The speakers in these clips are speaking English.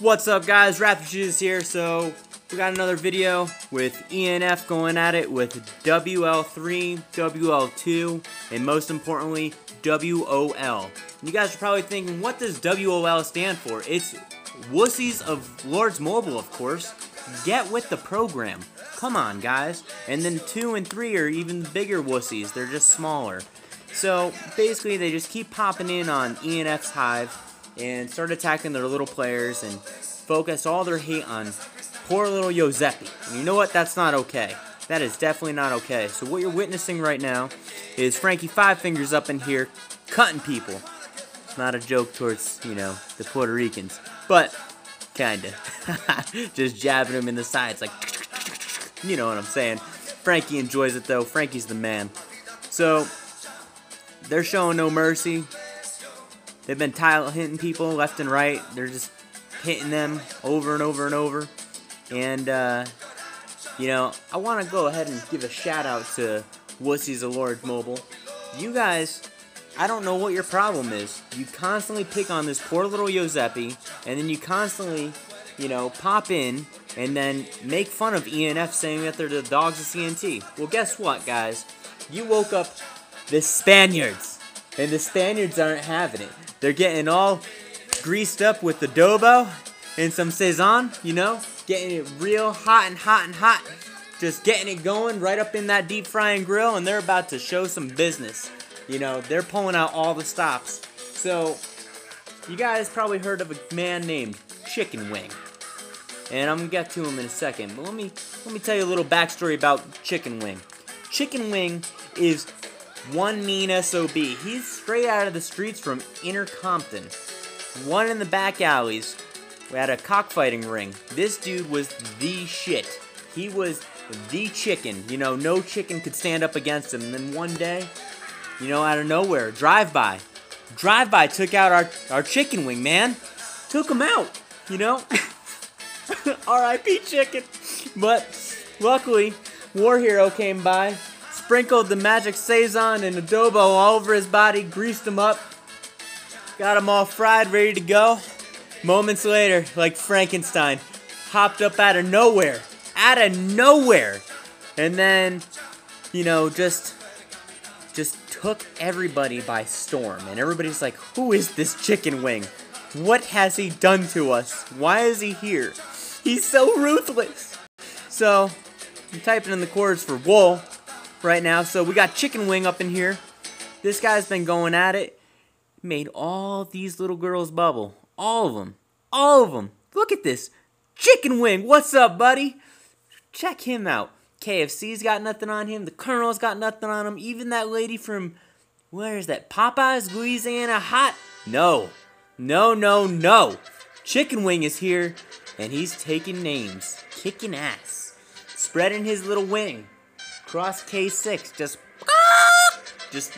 What's up guys, Raptor Shoes here, so we got another video with ENF going at it with WL3, WL2, and most importantly, WOL. You guys are probably thinking, what does WOL stand for? It's Wussies of Lords Mobile, of course. Get with the program. Come on, guys. And then 2 and 3 are even bigger wussies. They're just smaller. So, basically, they just keep popping in on ENF's Hive and start attacking their little players and focus all their hate on poor little Yozepi. And you know what? That's not okay. That is definitely not okay. So what you're witnessing right now is Frankie Five Fingers up in here cutting people. It's not a joke towards, you know, the Puerto Ricans. But, kinda. Just jabbing them in the sides like, you know what I'm saying. Frankie enjoys it though. Frankie's the man. So, they're showing no mercy. They've been tile hitting people left and right. They're just hitting them over and over and over. And, uh, you know, I want to go ahead and give a shout out to Wussies of Lords Mobile. You guys, I don't know what your problem is. You constantly pick on this poor little Yozepi, and then you constantly, you know, pop in and then make fun of ENF saying that they're the dogs of CNT. Well, guess what, guys? You woke up the Spaniards, and the Spaniards aren't having it. They're getting all greased up with the Dobo and some Sazón, you know, getting it real hot and hot and hot. Just getting it going right up in that deep frying grill, and they're about to show some business. You know, they're pulling out all the stops. So, you guys probably heard of a man named Chicken Wing. And I'm gonna get to him in a second. But let me let me tell you a little backstory about Chicken Wing. Chicken Wing is one mean SOB. He's straight out of the streets from Inner Compton. One in the back alleys. We had a cockfighting ring. This dude was the shit. He was the chicken. You know, no chicken could stand up against him. And then one day, you know, out of nowhere, drive-by. Drive-by took out our, our chicken wing, man. Took him out, you know? R.I.P. chicken. But luckily, Warherro came by, sprinkled the magic Sazón and adobo all over his body, greased him up, got him all fried, ready to go. Moments later, like Frankenstein, hopped up out of nowhere. Out of nowhere. And then, you know, just just took everybody by storm. And everybody's like, who is this chicken wing? What has he done to us? Why is he here? He's so ruthless. So, I'm typing in the chords for wool right now. So we got chicken wing up in here. This guy's been going at it. Made all these little girls bubble. All of them. All of them. Look at this. Chicken wing. What's up, buddy? Check him out. KFC's got nothing on him. The Colonel's got nothing on him. Even that lady from, where is that? Popeyes, Louisiana Hot? No. No, no, no. Chicken Wing is here, and he's taking names. Kicking ass. Spreading his little wing. Cross K6. Just, ah! just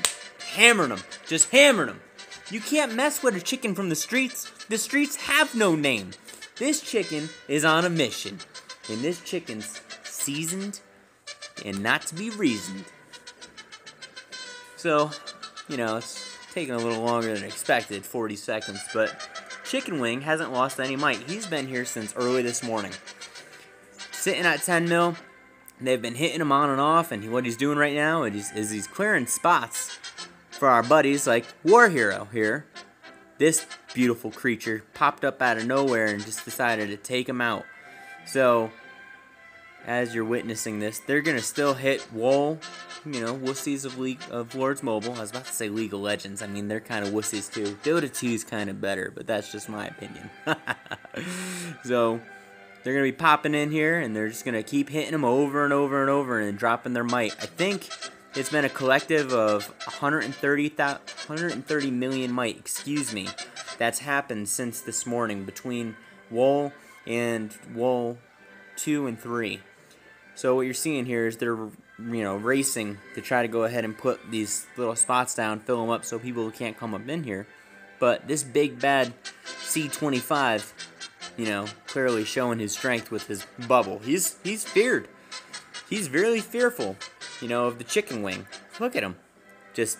hammering him. Just hammering them. You can't mess with a chicken from the streets. The streets have no name. This chicken is on a mission. And this chicken's seasoned and not to be reasoned. So, you know, it's taking a little longer than expected, 40 seconds, but Chicken Wing hasn't lost any might. He's been here since early this morning. Sitting at 10 mil, they've been hitting him on and off, and what he's doing right now is, is he's clearing spots for our buddies like Warherro here. This beautiful creature popped up out of nowhere and just decided to take him out. So, as you're witnessing this, they're gonna still hit Wool, you know, wussies of League of Lords Mobile. I was about to say League of Legends. I mean, they're kind of wussies too. Dota 2 is kind of better, but that's just my opinion. so they're gonna be popping in here, and they're just gonna keep hitting them over and over and over, and dropping their might. I think it's been a collective of 130, 130 million might. Excuse me. That's happened since this morning between Wool and Wool 2 and 3. So what you're seeing here is they're, you know, racing to try to go ahead and put these little spots down, fill them up so people can't come up in here. But this big bad C25, you know, clearly showing his strength with his bubble. He's he's feared. He's really fearful, you know, of the chicken wing. Look at him. Just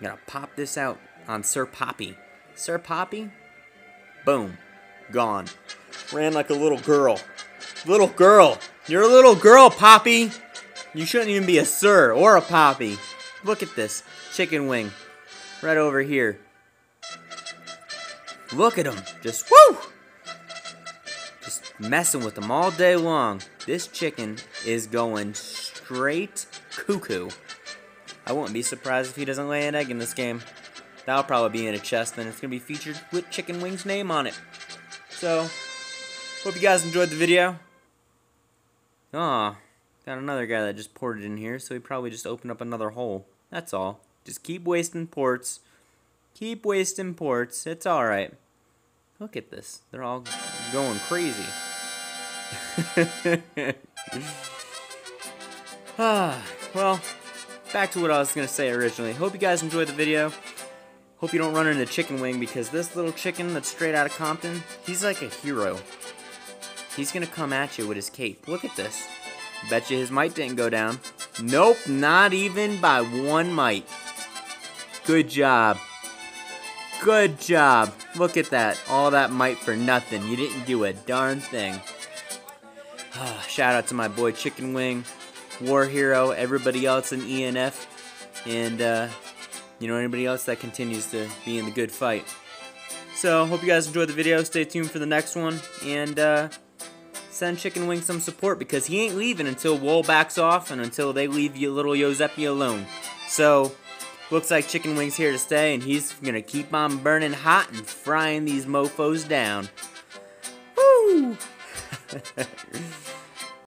gonna pop this out on Sir Poppy. Sir Poppy, boom. gone. Ran like a little girl. Little girl. You're a little girl, Poppy. You shouldn't even be a sir or a Poppy. Look at this chicken wing right over here. Look at him. Just woo! Messing with them all day long. This chicken is going straight cuckoo. I wouldn't be surprised if he doesn't lay an egg in this game. That'll probably be in a chest, and it's going to be featured with Chicken Wing's name on it. So, hope you guys enjoyed the video. Aw, got another guy that just ported in here, so he probably just opened up another hole. That's all. Just keep wasting ports. Keep wasting ports. It's alright. Look at this. They're all going crazy. ah, well, back to what I was going to say originally. Hope you guys enjoyed the video. Hope you don't run into Chicken Wing because this little chicken that's straight out of Compton, he's like a hero. He's going to come at you with his cape. Look at this. Bet you his might didn't go down. Nope, not even by one mite. Good job. Good job. Look at that. All that might for nothing. You didn't do a darn thing. Shout out to my boy Chicken Wing, Warherro, everybody else in ENF, and uh, you know anybody else that continues to be in the good fight. So hope you guys enjoyed the video. Stay tuned for the next one, and uh, send Chicken Wing some support because he ain't leaving until Wool backs off and until they leave you little Yosepi alone. So looks like Chicken Wing's here to stay, and he's gonna keep on burning hot and frying these mofo's down. Woo!